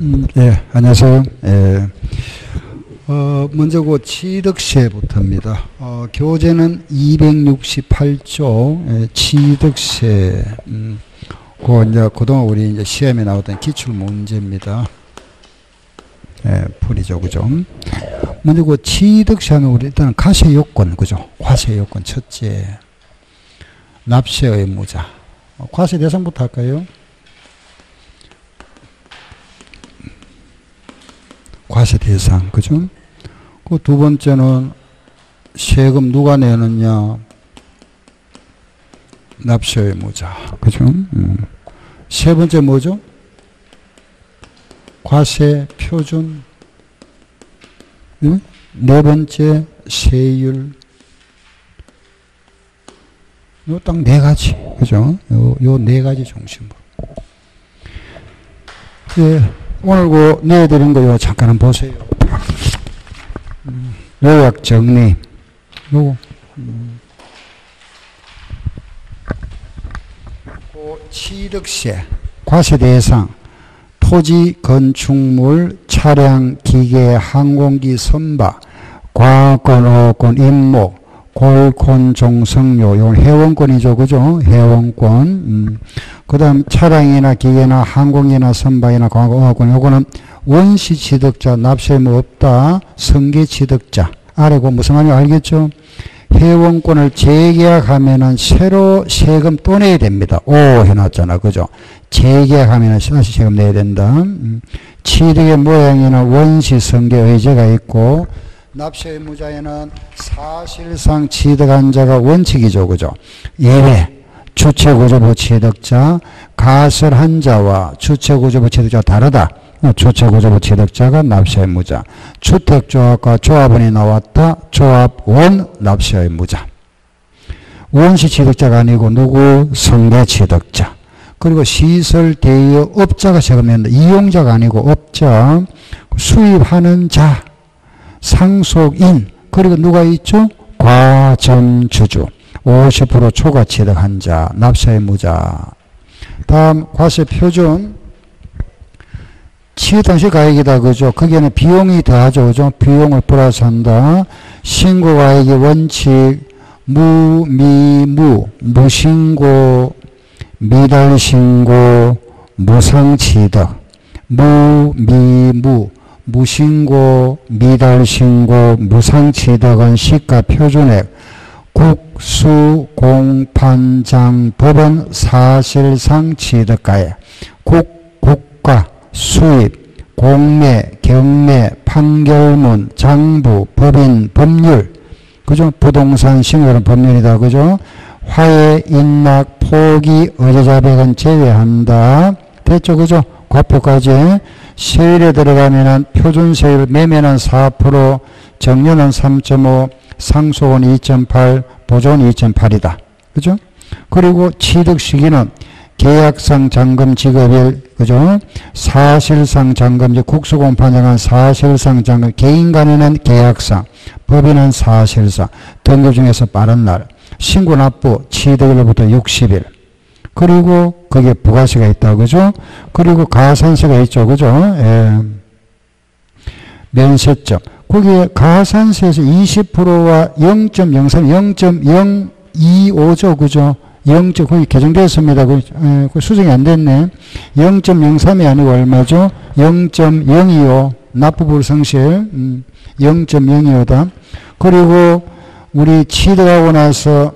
음, 예, 안녕하세요. 예. 어, 먼저 그 취득세부터입니다. 어, 교재는 268조 예, 취득세. 음, 그 이제 그동안 우리 이제 시험에 나왔던 기출 문제입니다. 예, 풀이죠, 그죠? 먼저 그 취득세 하면 우리 일단 가세 요건, 그죠? 과세 요건 첫째. 납세 의무자. 어, 과세 대상부터 할까요? 과세 대상, 그죠? 그 두 번째는 세금 누가 내느냐? 납세 의무자, 그죠? 음. 세 번째 뭐죠? 과세 표준. 네, 네 번째 세율. 요 딱 네 가지, 그죠? 요, 요네 가지 중심으로. 예, 오늘 그 내드린 거요 잠깐 보세요. 음, 요약 정리. 요거. 음. 그 취득세, 과세 대상, 토지, 건축물, 차량, 기계, 항공기, 선박, 과학권, 어권, 임목, 골콘, 종성료, 이건 회원권이죠, 그죠? 회원권. 음. 그 다음 차량이나 기계나 항공이나 선박이나 과학권, 요거는 원시 취득자, 납세무 없다, 성계 취득자. 아래고 무슨 말인지 알겠죠? 회원권을 재계약하면은 새로 세금 또 내야 됩니다. 오 해놨잖아. 그죠? 재계약하면은 다시 세금 내야 된다. 음. 취득의 모양에는 원시 성계 의제가 있고 납세 의무자에는 사실상 취득한 자가 원칙이죠. 그죠? 예외. 주체구조부 취득자, 가설한 자와 주체구조부 취득자가 다르다. 주체구조부 취득자가 납세 의무자. 주택조합과 조합원이 나왔다. 조합원 납세 의무자. 원시 취득자가 아니고 누구? 성대 취득자. 그리고 시설 대여 업자가 세금 낸다. 이용자가 아니고 업자. 수입하는 자. 상속인. 그리고 누가 있죠? 과점주주. 50% 초과 취득한 자 납세 의 무자. 다음 과세 표준. 취득 당시 가액이다 그죠? 거기에는 비용이 더하죠 그죠? 비용을 플러스한다. 신고 가액이 원칙 무미무 무신고 미달신고 무상취득. 무미무 무신고, 미달신고, 무상취득은 시가 표준액, 국수, 공판장, 법원 사실상 취득가액, 국, 국가, 수입, 공매, 경매, 판결문, 장부, 법인, 법률, 그죠? 부동산 신고는 법률이다, 그죠? 화해, 인락, 포기, 의제자백은 제외한다. 됐죠, 그죠? 과표까지. 세율에 들어가면은 표준 세율 매매는 4%, 정료는 3.5, 상속은 2.8, 보존 2.8이다. 그죠? 그리고 취득 시기는 계약상 잔금 지급일, 그죠? 사실상 잔금지 국수공판장은 사실상 잔금, 개인 간에는 계약상, 법인은 사실상, 등급 중에서 빠른 날, 신고 납부 취득일로부터 60일, 그리고 거기에 부가세가 있다. 그죠? 그리고 가산세가 있죠. 그죠? 예. 면세점. 거기에 가산세에서 20%와 0.03, 0.025죠. 그죠? 0. 거기 개정되었습니다. 그, 예, 그 수정이 안 됐네. 0.03이 아니고 얼마죠? 0.025. 납부불 성실. 음, 0.025다. 그리고 우리 취득하고 나서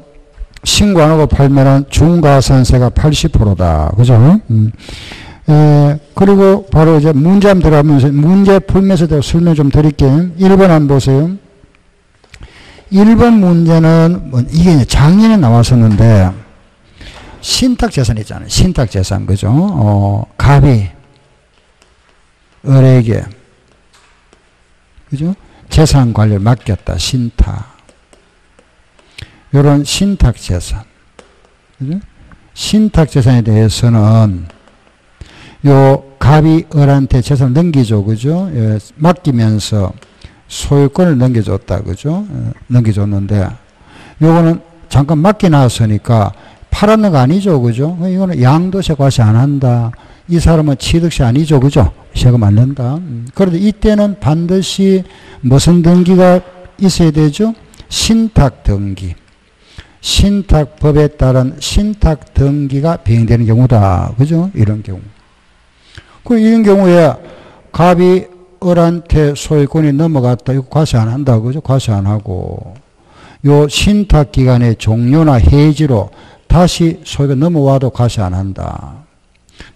하고 팔면은 중과산세가 80%다. 그죠? 음. 에, 그리고 바로 이제 문제 한번 들어가면서 문제 풀면서 제가 설명 좀 드릴게요. 1번 한번 보세요. 1번 문제는 뭐 이게 작년에 나왔었는데 신탁 재산 있잖아요. 신탁 재산 그죠? 어, 갑이 을에게 그죠? 재산 관리를 맡겼다. 신탁. 이런 신탁 재산. 그죠? 신탁 재산에 대해서는 요 갑이 을한테 재산을 넘기죠. 그죠? 예, 맡기면서 소유권을 넘겨줬다. 그죠? 예, 넘겨줬는데 요거는 잠깐 맡겨놨으니까 팔았는 거 아니죠. 그죠? 이거는 양도세 과세 안 한다. 이 사람은 취득세 아니죠. 그죠? 세금 안 낸다. 음. 그런데 이때는 반드시 무슨 등기가 있어야 되죠? 신탁 등기. 신탁법에 따른 신탁 등기가 비행되는 경우다. 그죠? 이런 경우. 그 이런 경우에 갑이 을한테 소유권이 넘어갔다. 이거 과세 안 한다. 그죠? 과세 안 하고. 요 신탁 기간의 종료나 해지로 다시 소유가 넘어와도 과세 안 한다.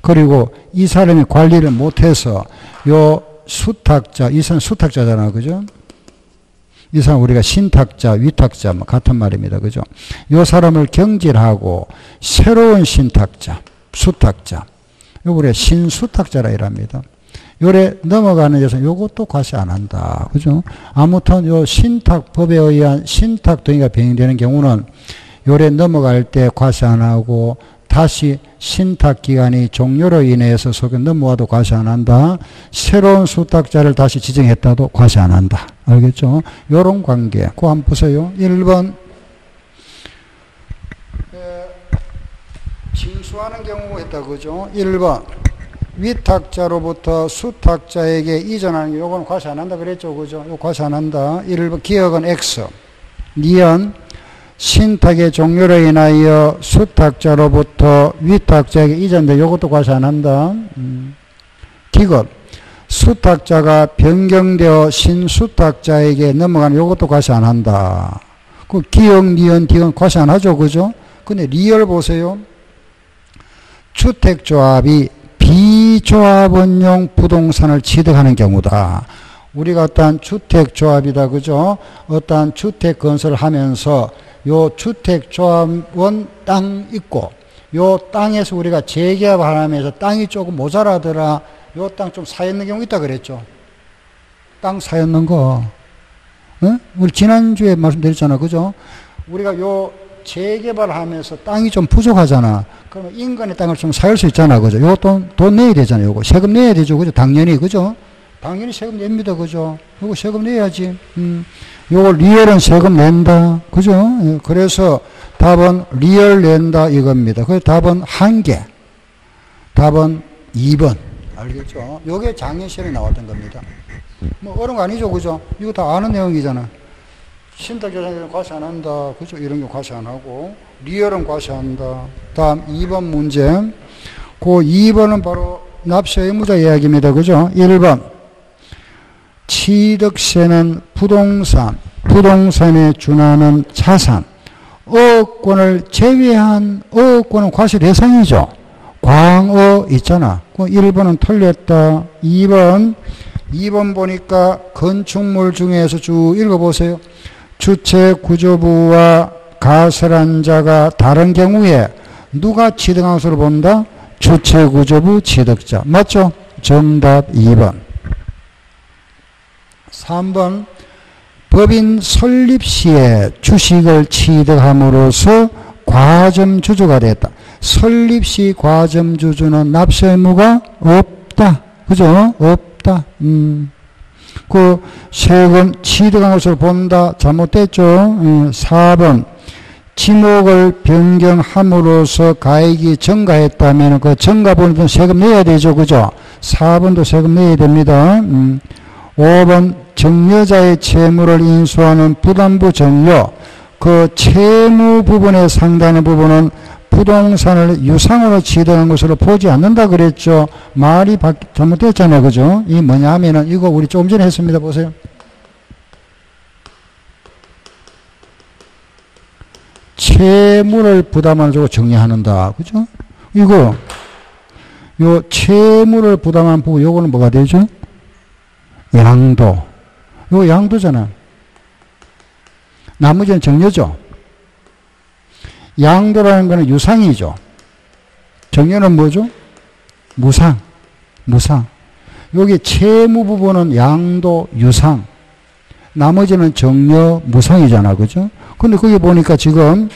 그리고 이 사람이 관리를 못해서 요 수탁자, 이 사람 수탁자잖아. 그죠? 이 사람 우리가 신탁자, 위탁자 뭐 같은 말입니다. 그죠? 요 사람을 경질하고 새로운 신탁자, 수탁자. 요 우리가 신수탁자라 이랍니다. 요래 넘어가는 데서 요것도 과세 안 한다. 그죠? 아무튼 요 신탁법에 의한 신탁 동의가 병행되는 경우는 요래 넘어갈 때 과세 안 하고 다시 신탁 기간이 종료로 인해서 속에 넘어와도 과세 안 한다. 새로운 수탁자를 다시 지정했다도 과세 안 한다. 알겠죠? 요런 관계. 그거 한번 보세요. 1번. 징수하는 경우가 있다. 그죠? 1번. 위탁자로부터 수탁자에게 이전하는 게 요건 과세 안 한다 그랬죠. 그죠? 요 과세 안 한다. 1번. 기억은 X. 니은. 신탁의 종료로 인하여 수탁자로부터 위탁자에게 이전돼 요것도 과세 안 한다. 음. 기급 수탁자가 변경되어 신수탁자에게 넘어가는 요것도 과세 안 한다. 그 기억, 니은, 디은 과세 안 하죠. 그죠? 근데 리을 보세요. 주택조합이 비조합원용 부동산을 취득하는 경우다. 우리가 어떤 주택조합이다. 그죠? 어떤 주택 건설을 하면서 요 주택조합원 땅 있고 요 땅에서 우리가 재개발 하면서 땅이 조금 모자라더라. 요 땅 좀 사였는 경우 있다 그랬죠. 땅 사였는 거. 어? 우리 지난주에 말씀드렸잖아. 그죠? 우리가 요 재개발 하면서 땅이 좀 부족하잖아. 그러면 인근의 땅을 좀 사을 수 있잖아. 그죠? 요것도 돈 내야 되잖아요. 요거 세금 내야 되죠. 그죠? 당연히. 그죠? 당연히 세금 냅니다. 그죠? 요거 세금 내야지. 음. 요거 리을은 세금 낸다. 그죠? 예, 그래서 답은 리을 낸다 이겁니다. 그래서 답은 한 개. 답은 2번. 알겠죠? 요게 작년 시험에 나왔던 겁니다. 뭐 어려운 거 아니죠. 그죠? 이거 다 아는 내용이잖아. 신탁재산에는 과세 안 한다. 그죠? 이런 거 과세 안 하고. 리얼은 과세 한다. 다음 2번 문제. 그 2번은 바로 납세 의무자 이야기입니다. 그죠? 1번. 취득세는 부동산, 부동산에 준하는 자산, 어권을 제외한 어권은 과세 대상이죠. 광어 있잖아. 그 1번은 틀렸다. 2번, 2번 보니까 건축물 중에서 쭉 읽어보세요. 주체 구조부와 가설한 자가 다른 경우에 누가 취득한 것으로 본다? 주체 구조부 취득자. 맞죠? 정답 2번. 3번 법인 설립 시에 주식을 취득함으로써 과점주주가 됐다. 설립 시 과점주주는 납세 의무가 없다. 그죠? 없다. 음. 그 세금 취득한 것으로 본다. 잘못됐죠. 음, 4번 지목을 변경함으로써 가액이 증가했다면 그 증가 분은 세금 내야 되죠. 그죠? 4번도 세금 내야 됩니다. 음. 5번 정여자의 채무를 인수하는 부담부 정여 그 채무 부분에 상당한 부분은 부동산을 유상으로 취득한 것으로 보지 않는다 그랬죠. 말이 바, 잘못됐잖아요. 그죠? 이 뭐냐 하면은 이거 우리 조금 전에 했습니다. 보세요. 채무를 부담하는 쪽으로 정리하는다. 그죠? 이거 요 채무를 부담한 부분 요거는 뭐가 되죠? 양도. 이거 양도잖아. 나머지는 정려죠. 양도라는 것은 유상이죠. 정려는 뭐죠? 무상. 무상. 여기 채무 부분은 양도, 유상. 나머지는 정려, 무상이잖아. 그죠? 근데 거기 보니까 지금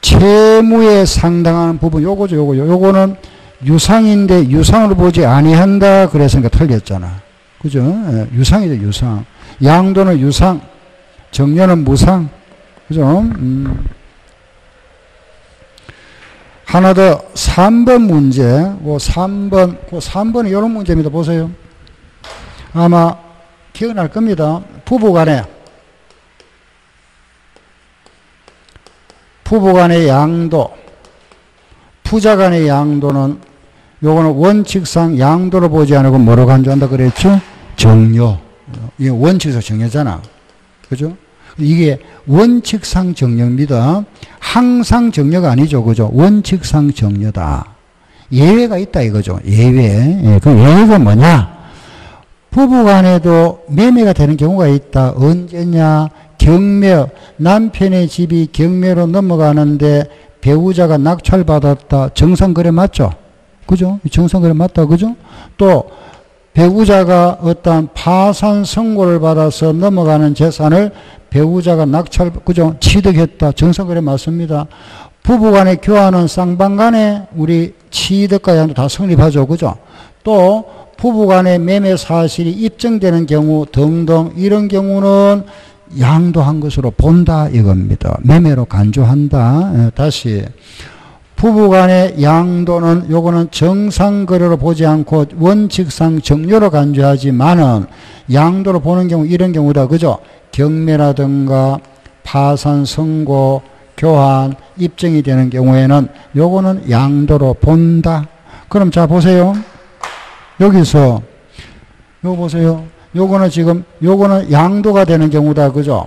채무에 상당한 부분, 요거죠, 요거. 요거는 유상인데 유상으로 보지 아니한다. 그래서 틀렸잖아. 그죠? 예, 유상이죠, 유상. 양도는 유상, 정려는 무상. 그죠? 음. 하나 더 3번 문제. 그 3번, 그 3번은 이런 문제입니다. 보세요. 아마 기억날 겁니다. 부부 간에 부부 간의 양도, 부자 간의 양도는 요거는 원칙상 양도로 보지 않고 뭐로 간주한다 그랬죠? 정료. 이게 원칙상 정료잖아. 그죠? 이게 원칙상 정료입니다. 항상 정료가 아니죠. 그죠? 원칙상 정료다. 예외가 있다 이거죠. 예외. 예, 그 예외가 뭐냐? 부부 간에도 매매가 되는 경우가 있다. 언제냐? 경매, 남편의 집이 경매로 넘어가는데 배우자가 낙찰받았다. 정상거래 맞죠? 그죠? 정상거래 맞다. 그죠? 또, 배우자가 어떤 파산 선고를 받아서 넘어가는 재산을 배우자가 낙찰, 그죠? 취득했다. 정상거래 맞습니다. 부부 간의 교환은 쌍방 간에 우리 취득과 양도 다 성립하죠. 그죠? 또, 부부 간의 매매 사실이 입증되는 경우 등등 이런 경우는 양도한 것으로 본다 이겁니다. 매매로 간주한다. 예, 다시 부부 간의 양도는 요거는 정상거래로 보지 않고 원칙상 정료로 간주하지만은 양도로 보는 경우 이런 경우다. 그죠? 경매라든가 파산 선고 교환 입증이 되는 경우에는 요거는 양도로 본다. 그럼 자 보세요. 여기서 요거 보세요. 요거는 지금 요거는 양도가 되는 경우다. 그죠?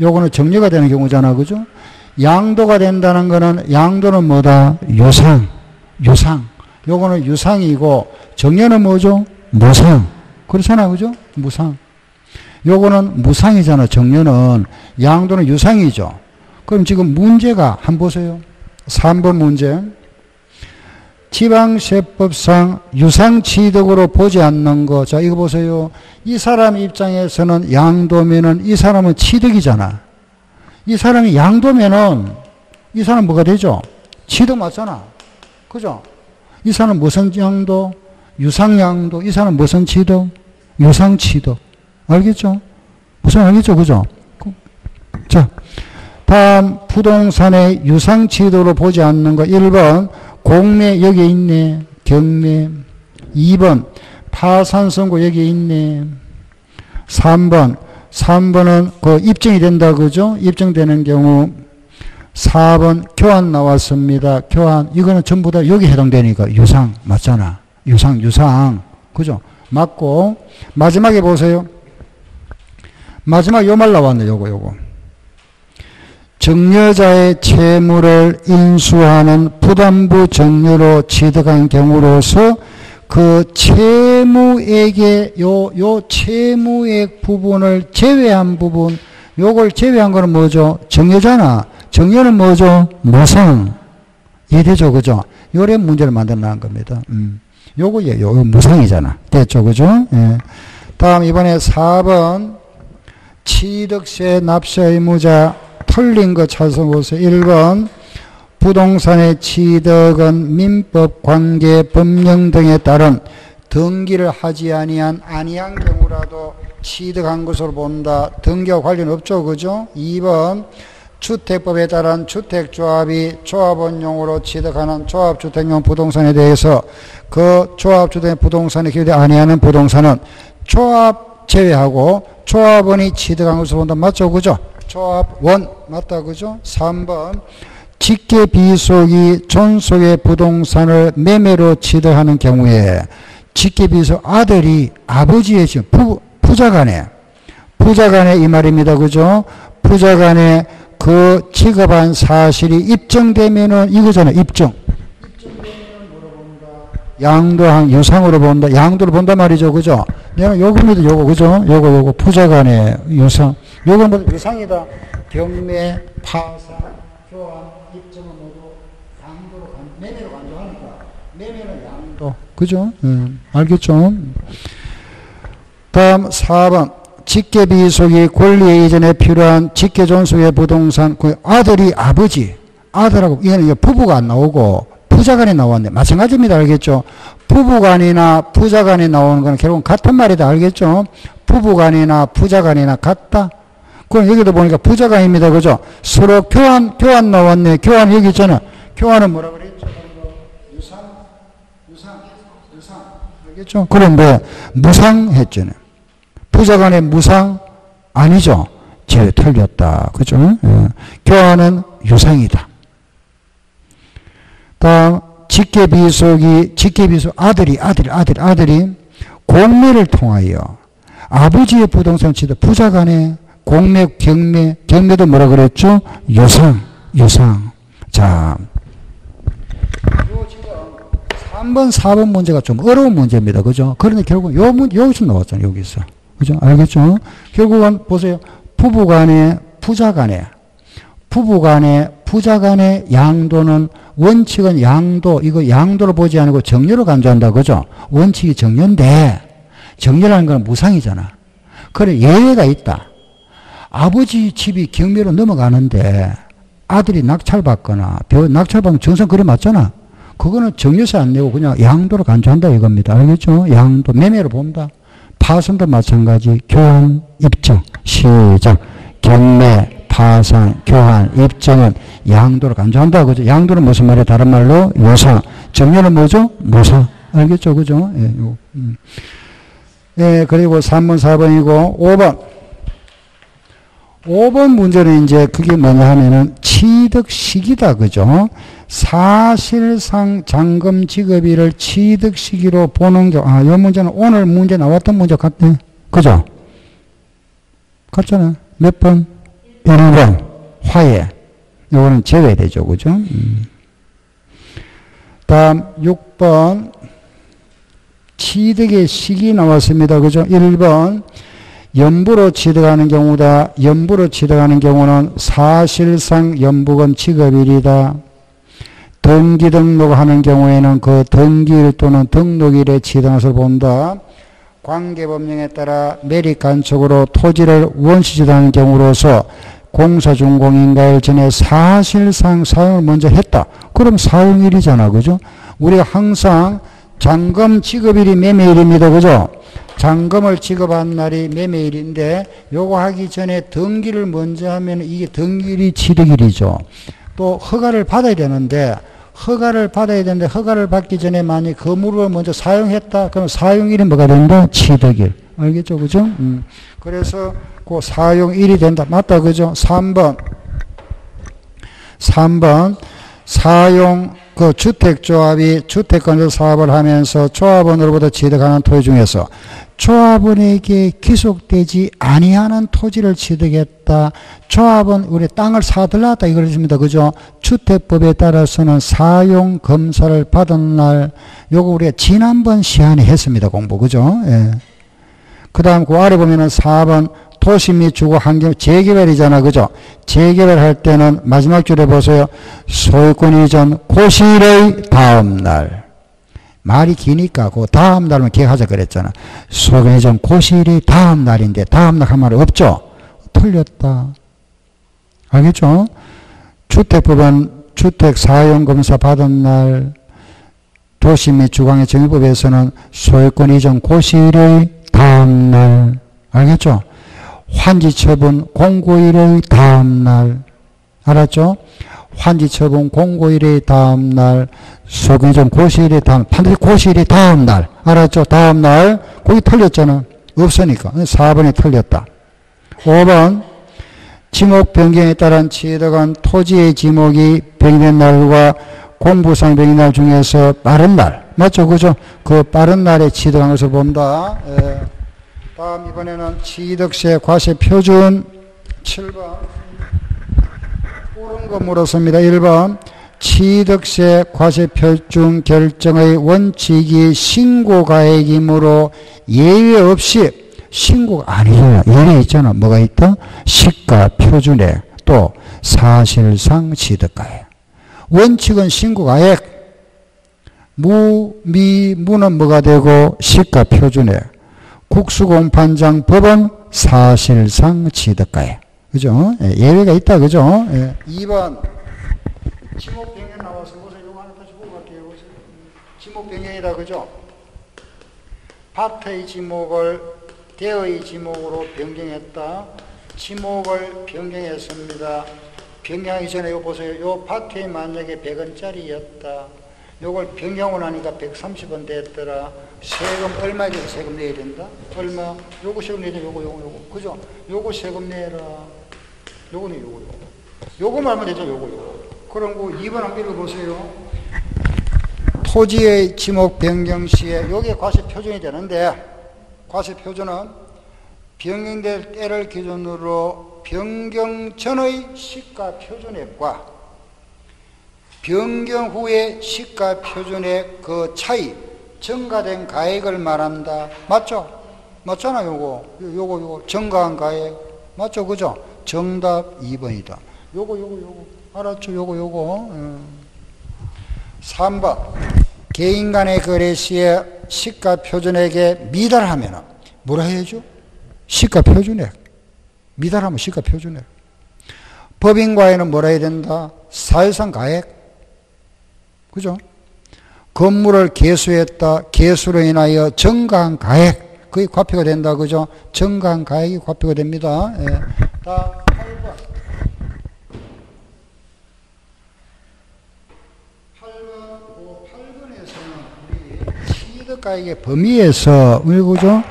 요거는 정리가 되는 경우잖아. 그죠? 양도가 된다는 거는 양도는 뭐다? 유상. 유상. 요거는 유상이고 정년은 뭐죠? 무상. 그렇잖아. 그죠? 무상. 요거는 무상이잖아. 정년은 양도는 유상이죠. 그럼 지금 문제가 한번 보세요. 3번 문제. 지방세법상 유상취득으로 보지 않는 거. 자, 이거 보세요. 이 사람 입장에서는 양도면은 이 사람은 취득이잖아. 이 사람이 양도면은 이 사람 뭐가 되죠? 취득 맞잖아. 그죠? 이 사람 무슨 양도? 유상양도. 이 사람 무슨 취득? 유상취득. 알겠죠? 무슨 알겠죠? 그죠? 자, 다음 부동산의 유상취득으로 보지 않는 거 1번 공매 여기 있네. 경매. 2번 파산 선고 여기 있네. 3번 3번은 그 입증이 된다 그죠? 입증되는 경우 4번 교환 나왔습니다. 교환 이거는 전부 다 여기 해당되니까 유상 맞잖아. 유상 유상 그죠? 맞고 마지막에 보세요. 마지막 요 말 나왔네. 요거 요거. 정여자의 채무를 인수하는 부담부 정료로 취득한 경우로서 그 채무액의 요, 요 채무액 부분을 제외한 부분, 요걸 제외한 거는 뭐죠? 정여잖아. 정여는 뭐죠? 무상. 이해되죠? 그죠? 요래 문제를 만들어 놓은 겁니다. 음. 요거, 예, 요, 요 무상이잖아. 됐죠? 그죠? 예. 다음 이번에 4번. 취득세 납세 의무자 틀린 거 찾아보세요. 1번 부동산의 취득은 민법, 관계, 법령 등에 따른 등기를 하지 아니한 아니한 경우라도 취득한 것으로 본다. 등기와 관련 없죠. 그죠? 2번 주택법에 따른 주택조합이 조합원용으로 취득하는 조합주택용 부동산에 대해서 그 조합주택 부동산에 기대 아니하는 부동산은 조합 제외하고 조합원이 취득한 것으로 본다. 맞죠? 그죠? 조합원 맞다 그죠? 3번 직계 비속이 존속의 부동산을 매매로 취득하는 경우에 직계 비속 아들이 아버지의 집 부, 부자간에 부자간에 이 말입니다 그죠? 부자간에 그 취급한 사실이 입증되면은 이거잖아 입증 양도한 유상으로 본다. 양도를 본다 말이죠. 그죠? 내가 요겁니다. 요거. 그죠? 요거, 요거. 부자간의 유상. 요건 뭐 유상이다. 경매, 파산, 교환, 입증은 모두 양도로, 간, 매매로 간주하니까. 매매는 양도. 그죠? 음, 알겠죠? 다음 4번. 직계비 속이 권리 이전에 필요한 직계존속의 부동산. 그 아들이 아버지. 아들하고, 이거는 부부가 안 나오고, 부자간이 나왔네. 마찬가지입니다. 알겠죠? 부부간이나 부자간이 나오는 건 결국은 같은 말이다. 알겠죠? 부부간이나 부자간이나 같다. 그럼 여기도 보니까 부자간입니다. 그죠? 서로 교환, 교환 나왔네. 교환 여기 있잖아. 교환은 뭐라 그랬죠? 유상, 유상, 유상. 알겠죠? 그런데 무상 했잖아요. 부자 간의 무상 아니죠. 제외 틀렸다. 그죠? 예. 교환은 유상이다. 다음 직계비속이 직계비속 아들이 아들이 아들이 아들이 공매를 통하여 아버지의 부동산 치다 부자 간의 공매 경매 경매도 뭐라 그랬죠? 유상 유상. 자. 3번, 4번 문제가 좀 어려운 문제입니다. 그죠? 그런데 결국 요 문, 여기서 나왔잖아요. 여기서. 그죠? 알겠죠? 결국은 보세요. 부부 간에, 부자 간에, 부부 간에, 부자 간의 양도는 원칙은 양도, 이거 양도로 보지 않고 정렬로 간주한다. 그죠? 원칙이 정렬인데, 정렬하는 건 무상이잖아. 그래, 예외가 있다. 아버지 집이 경매로 넘어가는데, 아들이 낙찰받거나, 낙찰받으면 정상 그래 맞잖아. 그거는 정려세 안 내고 그냥 양도로 간주한다 이겁니다. 알겠죠? 양도, 매매로 본다. 파손도 마찬가지. 교환, 입증, 시작. 경매, 파산, 교환, 입증은 양도로 간주한다. 그죠? 양도는 무슨 말이야? 다른 말로 요사. 정려는 뭐죠? 모사. 알겠죠? 그죠? 예, 요, 음. 예, 그리고 3번, 4번이고, 5번. 5번 문제는 이제 그게 뭐냐 하면은 취득 시기다. 그죠? 사실상 잔금 지급일을 취득 시기로 보는 경우, 아, 이 문제는 오늘 문제 나왔던 문제 같네. 그죠? 같잖아. 몇 번? 1번. 화해. 이거는 제외되죠. 그죠? 음. 다음 6번. 취득의 시기 나왔습니다. 그죠? 1번. 연부로 취득하는 경우다. 연부로 취득하는 경우는 사실상 연부금 지급일이다. 등기 등록하는 경우에는 그 등기일 또는 등록일에 것을 본다. 관계법령에 따라 매립 간척으로 토지를 원시지하는 경우로서 공사준공인가일 전에 사실상 사용을 먼저 했다. 그럼 사용일이잖아. 그죠? 우리가 항상 잔금 지급일이 매매일입니다. 그죠? 잔금을 지급한 날이 매매일인데 요거 하기 전에 등기를 먼저 하면 이게 등기일이 취득일이죠. 또 허가를 받아야 되는데 허가를 받아야 되는데 허가를 받기 전에 만약 거물을 먼저 사용했다 그럼 사용일이 뭐가 된다? 취득일. 알겠죠? 그죠? 음. 그래서 그 사용일이 된다. 맞다. 그죠? 3번. 3번. 사용 그 주택조합이 주택건설 사업을 하면서 조합원으로부터 취득하는 토지 중에서 조합원에게 기속되지 아니하는 토지를 취득했다. 조합은 우리 땅을 사들랐다 이거습니다 그죠? 주택법에 따라서는 사용 검사를 받은 날 요거 우리가 지난번 시간에 했습니다. 공부 그죠? 예. 그 다음 그 아래 보면은 4번 도시 및 주거 환경 재개발이잖아. 그죠? 재개발할 때는 마지막 줄에 보세요. 소유권 이전 고시일의 다음 날. 말이 기니까 그 다음 날만 기억하자 그랬잖아. 소개전 고시일이 다음 날인데 다음 날 한 말 없죠? 틀렸다. 알겠죠? 주택법은 주택 사용 검사 받은 날 도시 및 주광의 정의법에서는 소유권 이전 고시일의 다음 날 알겠죠? 환지 처분 공고일의 다음 날 알았죠? 환지 처분 공고일의 다음 날 소개전 고시일의 다음 반드시 고시일의 다음 날. 알았죠? 다음 날. 거기 틀렸잖아. 없으니까. 4번이 틀렸다. 5번. 지목 변경에 따른 취득한 토지의 지목이 변경된 날과 공부상 변경 날 중에서 빠른 날. 맞죠? 그죠? 그 빠른 날에 취득한 것을 본다. 예. 다음 이번에는 취득세 과세 표준 7번 옳은 거 물었습니다. 1번 취득세 과세 표준 결정의 원칙이 신고가액이므로 예외 없이 신고가 아니잖아. 예외 있잖아. 뭐가 있다? 시가 표준액 또 사실상 취득가액. 원칙은 신고가액. 무, 미, 무는 뭐가 되고 시가 표준액. 국수공판장 법은 사실상 취득가액. 그죠? 예, 예외가 있다. 그죠? 예. 2번. 지목변경 나와서 보세요. 이거 하나 다시 보고 갈게요. 지목변경이다. 그죠? 밭의 지목을 대의 지목으로 변경했다. 지목을 변경했습니다. 변경하기 전에 이거 보세요. 이 밭이 만약에 100원짜리였다. 요걸 변경을 하니까 130원 됐더라. 세금 얼마에 세금 내야 된다? 얼마? 요거 세금 내야 돼, 요거, 요거, 요거. 그죠? 요거 세금 내라. 요거는 요거, 요거. 요거 말면 되죠, 요거, 요거. 그럼 그 2번 한번 읽어보세요. 토지의 지목 변경 시에 요게 과세 표준이 되는데, 과세 표준은 변경될 때를 기준으로 변경 전의 시가 표준액과 변경 후의 시가 표준액 그 차이 증가된 가액을 말한다. 맞죠? 맞잖아, 요거. 요거, 요거. 증가한 가액. 맞죠? 그죠? 정답 2번이다. 요거, 요거, 요거. 알았죠? 요거, 요거. 음. 3번. 개인 간의 거래 시에 시가 표준액에 미달하면 뭐라 해야죠? 시가 표준액. 미달하면 시가 표준액. 법인과에는 뭐라 해야 된다? 사회상 가액. 그죠? 건물을 개수했다. 개수로 인하여 증가한 가액. 그게 과표가 된다. 그죠? 증가한 가액이 과표가 됩니다. 예. 다 8번. 8번, 8번에서는 우리 취득가액의 범위에서, 왜 그죠?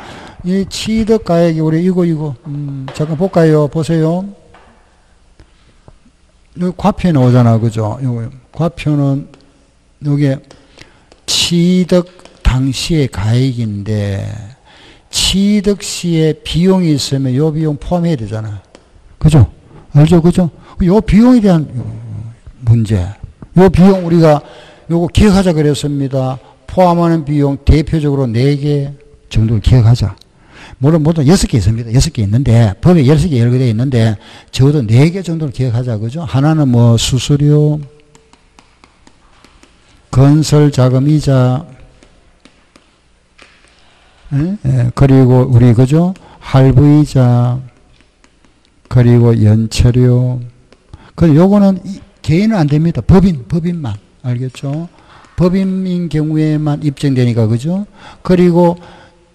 이 취득가액이 우리 이거, 이거, 음, 잠깐 볼까요? 보세요. 여기 과표에 나오잖아. 그죠? 요거, 과표는 요게 취득 당시의 가액인데 취득 시에 비용이 있으면 요 비용 포함해야 되잖아. 그죠? 알죠? 그죠? 요 비용에 대한 문제. 요 비용 우리가 요거 기억하자 그랬습니다. 포함하는 비용 대표적으로 4개 정도를 기억하자. 물론 모두 6개 있습니다. 6개 있는데, 법에 6개 열거되어 있는데, 적어도 4개 정도를 기억하자. 그죠? 하나는 뭐 수수료, 건설 자금 이자, 예, 그리고 우리 그죠? 할부 이자, 그리고 연체료. 그 요거는 개인은 안 됩니다. 법인, 법인만. 알겠죠? 법인인 경우에만 입증되니까 그죠? 그리고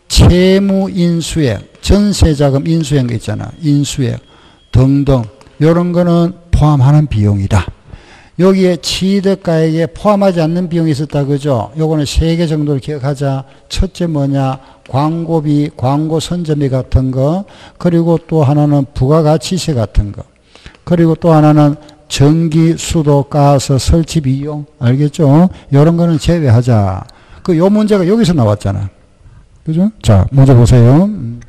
채무 인수액, 전세자금 인수액 거 있잖아. 인수액 등등 요런 거는 포함하는 비용이다. 여기에 취득가액에 포함하지 않는 비용이 있었다 그죠? 요거는 세 개 정도를 기억하자. 첫째 뭐냐? 광고비, 광고 선점비 같은 거. 그리고 또 하나는 부가가치세 같은 거. 그리고 또 하나는 전기, 수도, 가스, 설치 비용. 알겠죠? 이런 거는 제외하자. 그 요 문제가 여기서 나왔잖아. 그죠? 자, 문제 보세요. 음.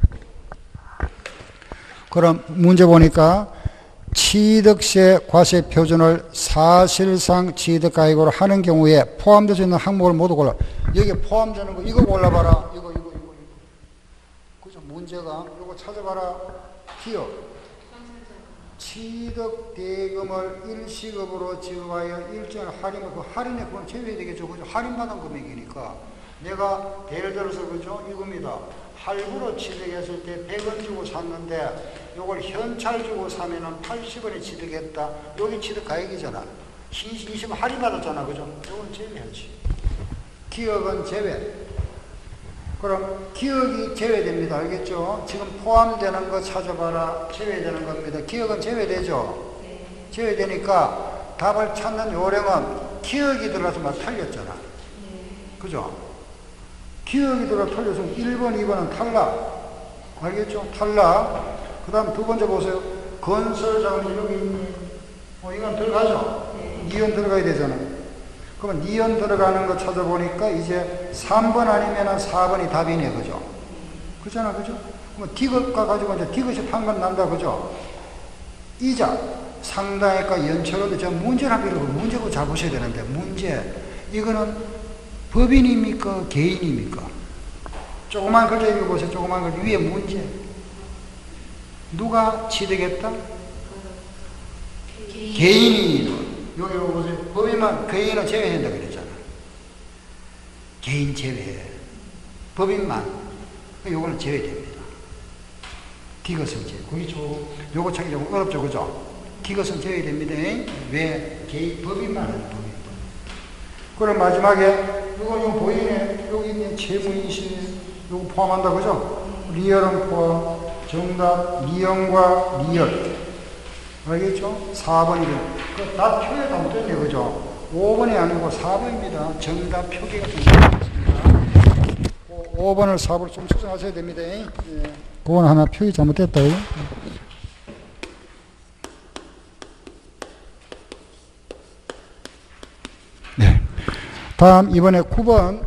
그럼 문제 보니까 취득세 과세 표준을 사실상 취득가액으로 하는 경우에 포함되어 있는 항목을 모두 골라. 여기 포함되는 거 이거 골라봐라. 이거 이거 이거 이거. 그죠? 문제가 이거 찾아봐라. 기업. 취득 대금을 일시급으로 지급하여 일정 할인을 그 할인에 그건 제외해야 되겠죠. 그죠? 할인받은 금액이니까 내가 예를 들어서 그죠? 이겁니다. 할부로 취득했을 때 100원 주고 샀는데 요걸 현찰 주고 사면은 80원에 취득했다. 여기 취득 가액이잖아. 20원 할인 받았잖아. 그죠? 요건 제외하지. 기억은 제외. 그럼 기억이 제외됩니다. 알겠죠? 지금 포함되는 거 찾아봐라. 제외되는 겁니다. 기억은 제외되죠? 네. 제외되니까 답을 찾는 요령은 기억이 들어가서만 틀렸잖아. 네. 그죠? 기억이 들어 틀려서 1번, 2번은 탈락. 알겠죠? 탈락. 그 다음 두 번째 보세요. 건설 자금이 여기 있니? 어, 이건 들어가죠? 네. 니은 들어가야 되잖아. 그러면 니은 들어가는 거 찾아보니까 이제 3번 아니면 4번이 답이네, 그죠? 그잖아, 그죠? 그럼 디귿가 가지고 이제 디귿이 판건 난다, 그죠? 이자, 상당액과 연체로도 저 문제를 한번 문제고 잡으셔야 되는데, 문제. 이거는 법인입니까? 개인입니까? 조그만 글자 읽어보세요. 조그만 글자. 위에 문제. 누가 취득했다? 개인이. 여기 보세요. 법인만, 개인은 제외한다 그랬잖아. 개인 제외. 법인만. 요거는 제외됩니다. 기것은 제외. 그게 좀, 요거 찾기 좀 어렵죠. 그죠? 기것은 제외됩니다. 왜? 개인, 법인만. 그럼 마지막에 이거 이거 보이네. 여기 있는 재무인신 이거 포함한다 그죠? 리을은 포함. 정답 니은과 리을. 알겠죠? 4번이죠. 그다 표에 담겼네 그죠? 5번이 아니고 4번입니다. 정답 표기가 좀 잘못됐습니다. 5번을 4번을 좀 수정하셔야 됩니다. 예. 그건 하나 표기 잘못됐다. 네. 다음 이번에 9번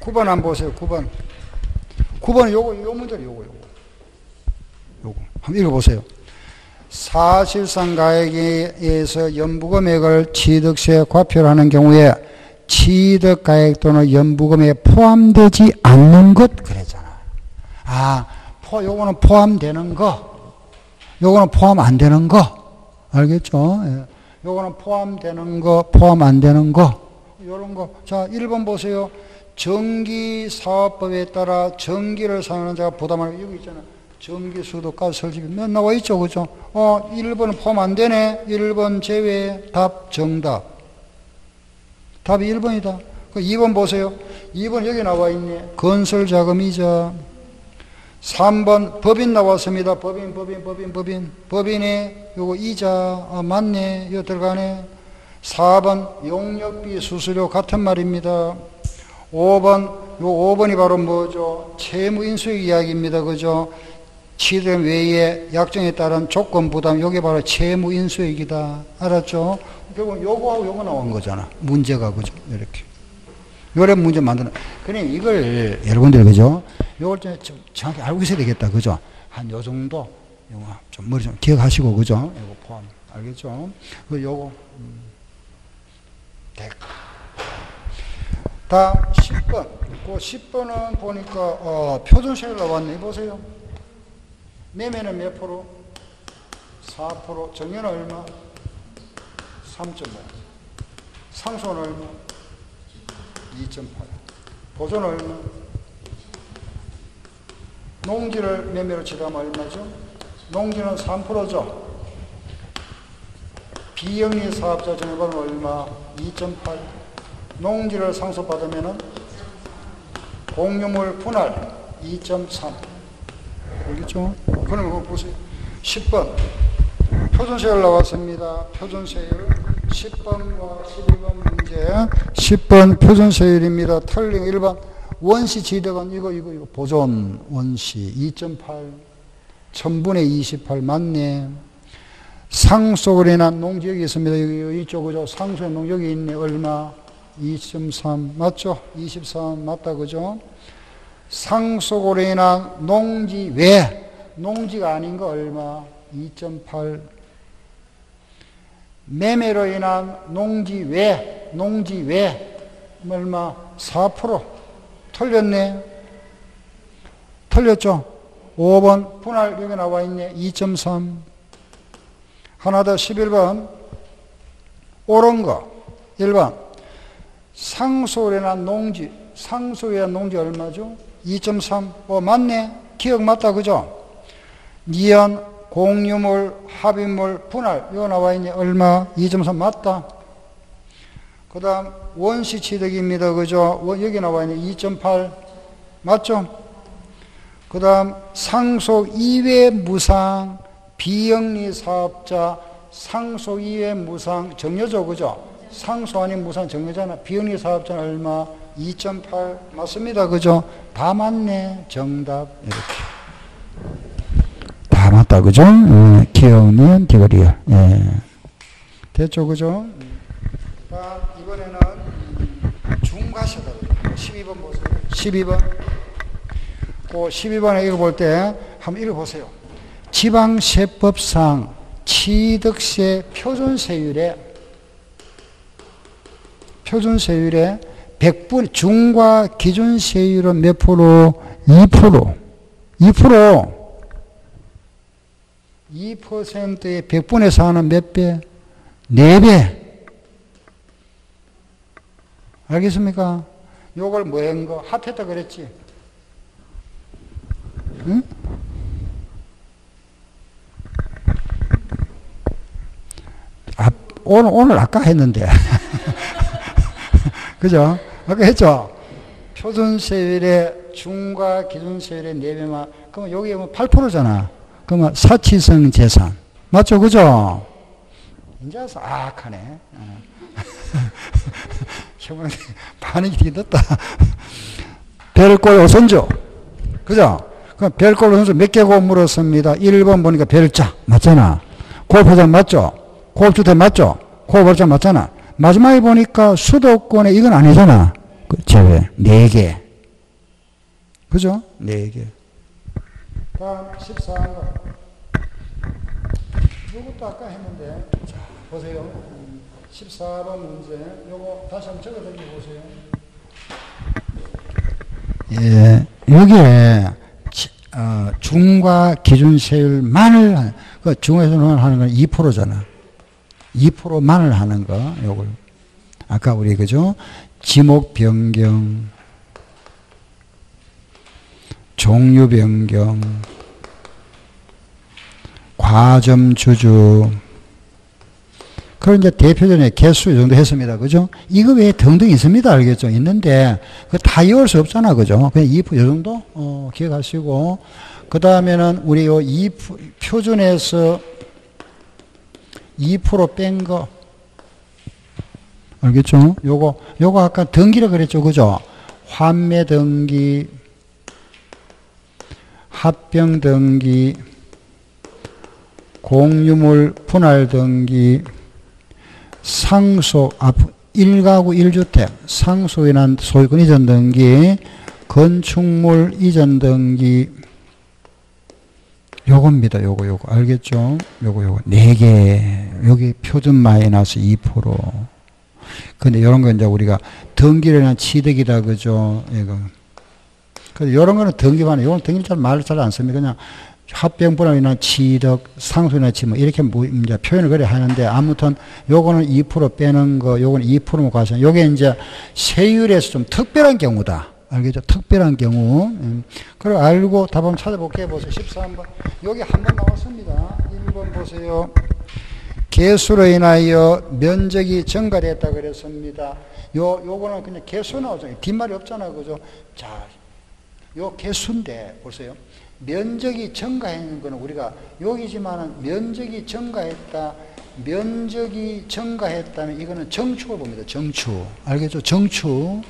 9번 한번 보세요. 9번 9번 요거 요 문제 요거 요거 요거 한번 읽어보세요. 사실상 가액에서 연부금액을 취득세 과표하는 경우에 취득가액 또는 연부금에 포함되지 않는 것 그랬잖아. 아, 포 요거는 포함되는 거. 요거는 포함 안 되는 거. 알겠죠? 예. 요거는 포함되는 거, 포함 안 되는 거. 요런 거. 자, 1번 보세요. 전기사업법에 따라 전기를 사용하는 자가 부담하는 여기 있잖아. 전기 수도 가스 설치비 몇 나와 있죠, 그죠? 어, 1번 포함 안 되네. 1번 제외. 답 정답. 답이 1번이다. 그 2번 보세요. 2번 여기 나와 있네. 건설 자금이자. 3번 법인 나왔습니다. 법인, 법인, 법인, 법인. 법인이 요거 이자. 아, 맞네. 이거 들어가네. 4번 용역비 수수료 같은 말입니다. 5번, 요 5번이 바로 뭐죠? 채무 인수익 이야기입니다. 그죠? 취득 외에 약정에 따른 조건 부담, 요게 바로 채무 인수익이다. 알았죠? 결국 요거하고 요거 나온 거잖아. 문제가, 그죠? 이렇게. 요래 문제 만드는. 그래, 이걸, 여러분들, 그죠? 요걸 좀 정확히 알고 있어야 되겠다. 그죠? 한 요 정도, 요거 좀 머리 좀 기억하시고, 그죠? 요거 포함. 알겠죠? 그 요거, 음. 백. 다음 10번. 그 10번은 보니까, 어, 표준세율 나왔네. 보세요. 매매는 몇 프로? 4%. 정년은 얼마? 3.5. 상수는 얼마? 2.8. 보존은 얼마? 농지를 매매로 치르면 얼마죠? 농지는 3%죠. 비영리 사업자 정액은 얼마? 2.8. 농지를 상속받으면 공유물 분할 2.3. 알겠죠? 그럼 그거 보세요. 10번. 표준세율 나왔습니다. 표준세율. 10번과 12번 문제. 10번 표준세율입니다. 틀린 1번. 원시 지대건 이거, 이거, 이거. 보존 원시 2.8. 천분의 28 맞네. 상속을 해난 농지 여기 있습니다. 이쪽으로 상속의 농 여기 있네. 얼마? 2.3 맞죠? 23 맞다 그죠? 상속으로 인한 농지 외 농지가 아닌 거 얼마? 2.8 매매로 인한 농지 외 농지 외 얼마? 4% 틀렸네 틀렸죠? 5번 분할 여기 나와 있네 2.3 하나 더 11번 옳은 거 1번 상속에 난 농지 상속에 난 농지 얼마죠? 2.3. 어, 맞네. 기억 맞다. 그죠? 니연, 공유물, 합의물, 분할. 이거 나와 있네. 얼마? 2.3 맞다. 그 다음, 원시 취득입니다. 그죠? 여기 나와 있네. 2.8. 맞죠? 그 다음, 상속 이외 무상, 비영리 사업자, 상속 이외 무상, 정여죠. 그죠? 상속 아닌 무상 정여잖아. 비영리 사업자는 얼마? 2.8 맞습니다. 그죠? 다 맞네. 정답 이렇게. 다 맞다. 그죠? 어, 기억은 기거리요. 예. 됐죠. 그죠? 다음 이번에는 중과세다. 12번 보세요. 12번. 그 12번에 읽어볼 때 한번 읽어보세요. 지방세법상 취득세 표준세율에 표준세율에 100분 중과 기준 세율은 몇 프로? 2%. 2%. 2%의 100분의 4는 몇 배? 4배. 알겠습니까? 요걸 뭐한 거? 핫했다 그랬지? 응? 아, 오늘, 오늘 아까 했는데. 그죠? 아까 했죠? 표준세율의 중과 기준세율의 4배만, 그러면 여기 뭐 8%잖아. 그러면 사치성 재산. 맞죠? 그죠? 이제 와서 아하네. 어. 해보는데 반응이 되게 늦다. 별꼴 오선조. 그죠? 그럼 별꼴 오선조 몇 개고 물었습니다. 1번 보니까 별자. 맞잖아. 고업회장 맞죠? 고업주택 맞죠? 고업월장 맞잖아. 마지막에 보니까 수도권에 이건 아니잖아. 그 제외. 4개. 그죠? 4개. 다음 14번. 이것도 아까 했는데. 자, 보세요. 14번 문제. 요거 다시 한번 적어 던져 보세요. 예, 여기에 어, 중과 기준 세율만을 그 중에서는 하는 건 2%잖아. 2%만을 하는 거 요걸 아까 우리 그죠? 지목 변경, 종류 변경, 과점 주주 그런 이제 대표적인 개수 정도 했습니다. 그죠? 이거 외에 등등 있습니다. 알겠죠? 있는데, 그다 외울 수 없잖아. 그죠? 그냥 2%, 이 정도, 어, 기억하시고. 그 다음에는 우리 요 2, 표준에서 2%뺀 거. 알겠죠? 요거, 요거 아까 등기라 그랬죠. 그죠? 환매 등기, 합병 등기, 공유물 분할 등기, 상속, 1가구 1주택, 상속에 난 소유권 이전 등기, 건축물 이전 등기, 요겁니다. 요거, 요거. 알겠죠? 요거, 요거. 4개. 여기 표준 마이너스 2%. 근데 요런 거 이제 우리가 등기라는 취득이다. 그죠? 이거. 근데 요런 거는 등기만, 요건 등기 잘 말을 잘 안 씁니다. 그냥 합병분할이나 취득, 상속이나 취뭐 이렇게 뭐 이제 표현을 그래 하는데 아무튼 요거는 2% 빼는 거, 요거는 2%만 과세. 요게 이제 세율에서 좀 특별한 경우다. 알겠죠? 특별한 경우. 음. 그걸 알고 답 한번 찾아볼게요. 보세요. 13번. 여기 한 번 나왔습니다. 1번 보세요. 개수로 인하여 면적이 증가됐다 그랬습니다. 요, 요거는 그냥 개수 나오잖아요. 뒷말이 없잖아요. 그죠? 자, 요 개수인데, 보세요. 면적이 증가했는 것은 우리가 여기지만은 면적이 증가했다. 면적이 증가했다면 이거는 정축을 봅니다. 정축. 알겠죠? 정축.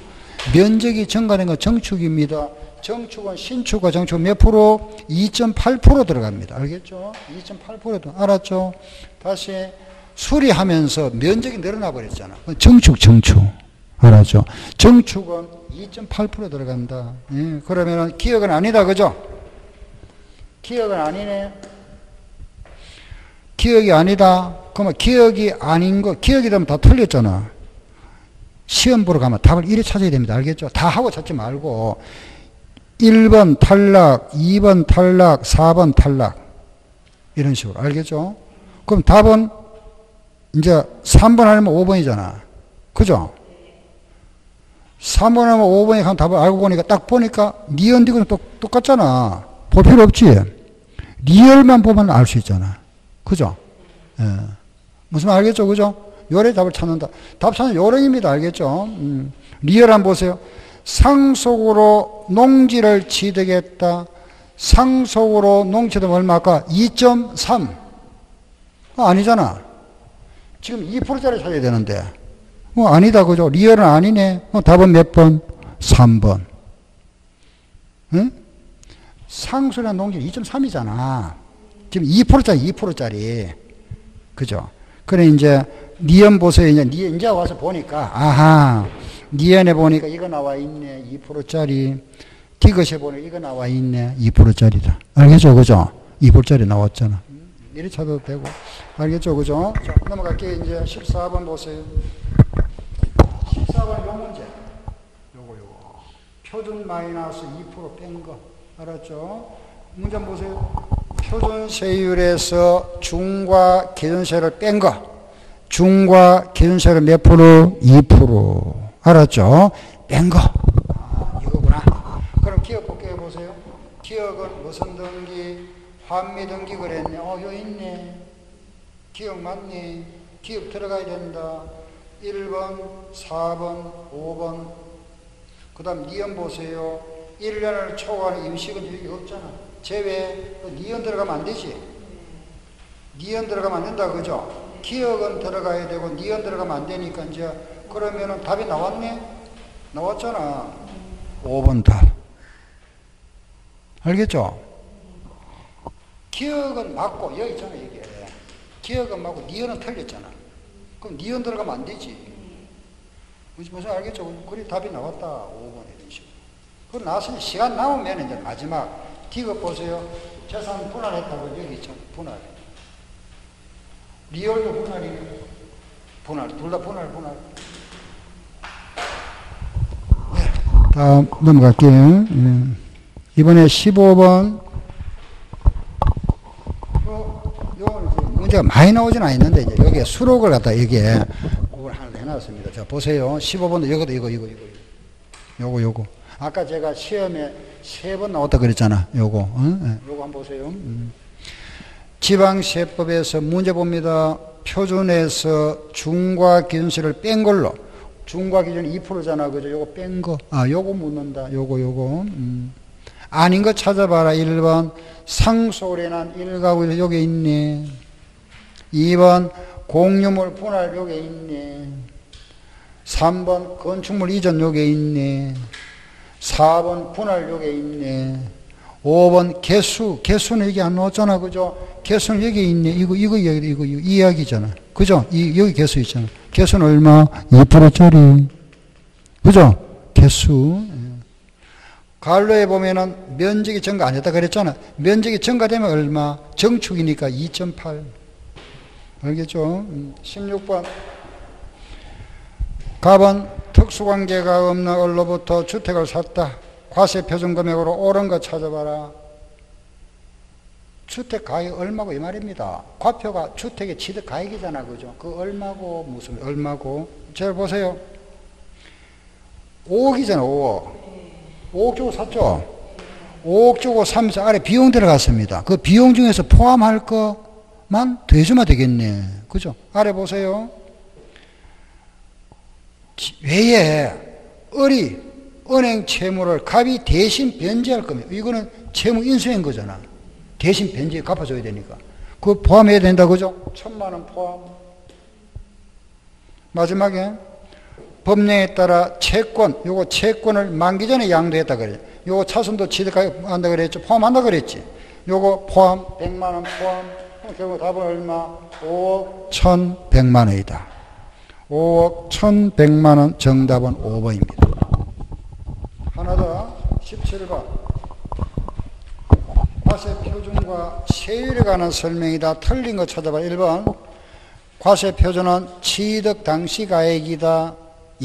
면적이 증가된 건 정축입니다. 정축은 신축과 정축 몇 프로? 2.8% 들어갑니다. 알겠죠? 2.8%도 알았죠? 다시 수리하면서 면적이 늘어나 버렸잖아. 정축, 정축. 알았죠? 정축은 2.8% 들어간다. 예, 그러면 기억은 아니다. 그죠? 기억은 아니네. 기억이 아니다. 그러면 기억이 아닌 거, 기억이 되면 다 틀렸잖아. 시험 보러 가면 답을 이리 찾아야 됩니다. 알겠죠? 다 하고 찾지 말고 1번 탈락, 2번 탈락, 4번 탈락 이런 식으로 알겠죠? 그럼 답은 이제 3번 하면 5번이잖아. 그죠? 3번 하면 5번이 한 답을 알고 보니까 딱 보니까 니언디는 똑같잖아. 볼 필요 없지. 리얼만 보면 알 수 있잖아. 그죠? 예. 무슨 말 알겠죠? 그죠? 요래 답을 찾는다. 답 찾는 요령입니다. 알겠죠? 음. 리을 한번 보세요. 상속으로 농지를 취득했다. 상속으로 농지도 얼마까? 2.3. 어, 아니잖아. 지금 2%짜리 찾아야 되는데. 어, 아니다. 그죠? 리을은 아니네. 어, 답은 몇 번? 3번. 응? 상속이나 농지 2.3이잖아. 지금 2%짜리, 2%짜리. 그죠? 그래, 이제, 니언 보세요. 이제, 니, 이제 와서 보니까, 아하, 니언에 보니까 이거 나와 있네. 2%짜리. 디귿에 보니까 이거 나와 있네. 2%짜리다. 알겠죠? 그죠? 2%짜리 나왔잖아. 이리 찾아도 되고. 알겠죠? 그죠? 자, 넘어갈게요. 이제 14번 보세요. 14번 요 문제. 요거, 요거. 표준 마이너스 2%뺀 거. 알았죠? 문제 보세요. 표준 세율에서 중과 기준세를 뺀 거. 중과 기준세율 몇 프로? 2%. 알았죠? 뺀 거. 아, 이거구나. 그럼 기억 볼게요. 보세요. 기억은 무슨 등기? 환미 등기 그랬네. 어, 여 있네. 기억 맞니? 기억 들어가야 된다. 1번, 4번, 5번. 그 다음 니은 보세요. 1년을 초과하는 임시금 여기 없잖아. 제외, 니은 들어가면 안 되지. 니은 들어가면 안 된다. 그죠? 기억은 들어가야 되고, 니은 들어가면 안 되니까, 이제, 그 그러면은 답이 나왔네? 나왔잖아. 5번 답. 알겠죠? 기억은 맞고, 여기 있잖아, 이게. 기억은 맞고, 니은은 틀렸잖아. 그럼 니은 들어가면 안 되지. 무슨, 무슨 알겠죠? 그래 답이 나왔다. 5번 이런 식으로. 그 나서 시간 남으면 이제 마지막 디귿 보세요. 재산 분할했다고 여기 있죠. 분할. 리얼도 분할이 분할. 둘 다 분할, 분할. 네. 다음 넘어갈게요. 예. 이번에 15번. 어, 요거는 이제 문제가 많이 나오진 않는데 이제 여기에 수록을 갖다 여기에 그걸 하나 해놨습니다. 자, 보세요. 15번도 이거도 이거, 이거, 이거. 요거, 요거. 아까 제가 시험에 세 번 나왔다 그랬잖아. 요거. 어? 네. 요거 한번 보세요. 음. 지방세법에서 문제 봅니다. 표준에서 중과 기준세를 뺀 걸로. 중과 기준 2%잖아. 그죠? 요거 뺀 거. 아, 요거 묻는다. 요거, 요거. 음. 아닌 거 찾아봐라. 1번. 상소래난 일가구 여기 있네. 2번. 공유물 분할 여기 있네. 3번. 건축물 이전 여기 있네. 4번 분할 여기 있네. 5번 개수. 개수는 여기 안 나왔잖아. 그죠? 개수는 여기 있네. 이거, 이거, 이거, 이거, 이거 이야기잖아. 그죠? 이, 여기 개수 있잖아. 개수는 얼마? 2%짜리. 그죠? 개수. 갈로에 보면은 면적이 증가 안 했다 그랬잖아. 면적이 증가되면 얼마? 정축이니까 2.8. 알겠죠? 16번. 갑은 특수관계가 없는 얼로부터 주택을 샀다. 과세 표준 금액으로 옳은 거 찾아봐라. 주택 가액 얼마고 이 말입니다. 과표가 주택의 취득 가액이잖아, 그죠? 그 얼마고 무슨 얼마고? 잘 보세요. 5억이잖아, 5억. 5억 주고 샀죠? 5억 주고 사면서 아래 비용 들어갔습니다. 그 비용 중에서 포함할 것만 더해주면 되겠네. 그죠? 아래 보세요. 외에 을이 은행 채무를 갑이 대신 변제할 거면 이거는 채무 인수인 거잖아. 대신 변제 갚아줘야 되니까. 그 포함해야 된다 그죠? 천만 원 포함. 마지막에 법령에 따라 채권, 요거 채권을 만기 전에 양도했다 그래. 요거 차순도 취득한다 그랬죠. 포함한다 그랬지. 요거 포함, 100만 원 포함. 결국 답은 얼마? 5억 1,100만 원이다. 5억 1,100만 원 정답은 5번입니다. 하나 더 17번 과세 표준과 세율에 관한 설명이 다. 틀린 거 찾아봐. 1번 과세 표준은 취득 당시 가액이다.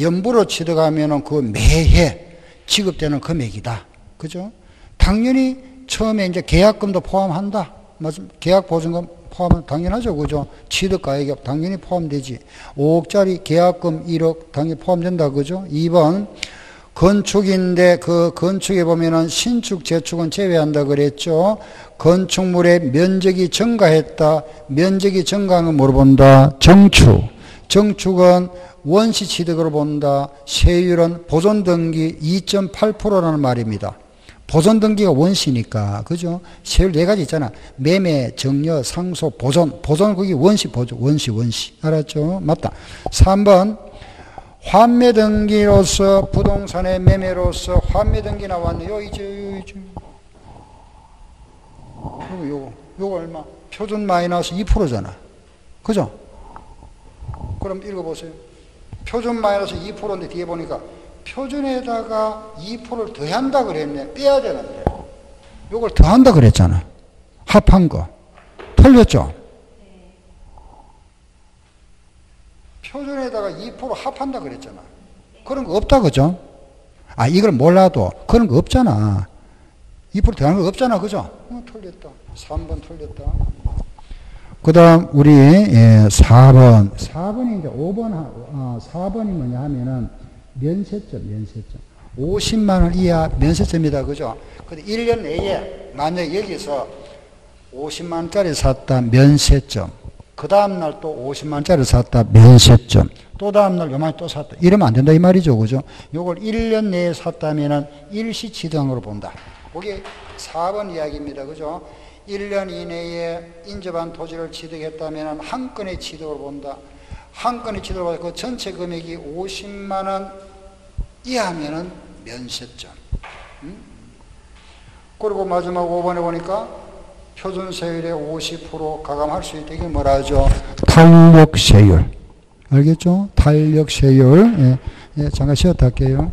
연부로 취득하면 그 매해 지급되는 금액이다. 그죠? 당연히 처음에 이제 계약금도 포함한다. 맞습 계약 보증금 포함은 당연하죠. 그죠? 취득 가액이 당연히 포함되지. 5억짜리 계약금 1억 당연히 포함된다. 그죠? 2번 건축인데 그 건축에 보면은 신축, 재축은 제외한다 그랬죠. 건축물의 면적이 증가했다. 면적이 증가한 건 뭐로 본다? 정축. 정축은 원시 취득으로 본다. 세율은 보존 등기 2.8%라는 말입니다. 보존 등기가 원시니까 그죠? 세율 네 가지 있잖아. 매매, 정려, 상소, 보존. 보존 그게 원시 보존. 원시 원시. 알았죠? 맞다. 3번 환매 등기로서 부동산의 매매로서 환매 등기 나왔네. 요 이제 요 이제 요거 요거 요거 얼마? 표준 마이너스 2%잖아. 그죠? 그럼 읽어보세요. 표준 마이너스 2%인데 뒤에 보니까 표준에다가 2%를 더한다 그랬네. 빼야 되는데. 요걸 더한다 그랬잖아. 합한 거. 틀렸죠? 표준에다가 2% 합한다 그랬잖아. 그런 거 없다 그죠? 아 이걸 몰라도 그런 거 없잖아. 2% 더한 거 없잖아 그죠? 어, 틀렸다. 3번 틀렸다. 그 다음 우리 예, 4번 4번이 이제 5번 어, 4번이 뭐냐 하면은 면세점 면세점 50만 원 이하 면세점이다 그죠? 근데 1년 내에 만약 여기서 50만 원짜리 샀다 면세점 그 다음날 또 50만짜리 샀다. 면세점. 또 다음날 요만히 또 샀다. 이러면 안 된다. 이 말이죠. 그죠? 요걸 1년 내에 샀다면 일시취등으로 본다. 그게 4번 이야기입니다. 그죠? 1년 이내에 인접한 토지를 취득했다면 한 건의 취득으로 본다. 한 건의 지도를 받고 그 전체 금액이 50만 원 이하면은 면세점. 음? 그리고 마지막 5번에 보니까 표준 세율의 50% 가감할 수 있다. 이게 뭐라 하죠? 탄력 세율. 알겠죠? 탄력 세율. 예, 예, 잠깐 쉬었다 할게요.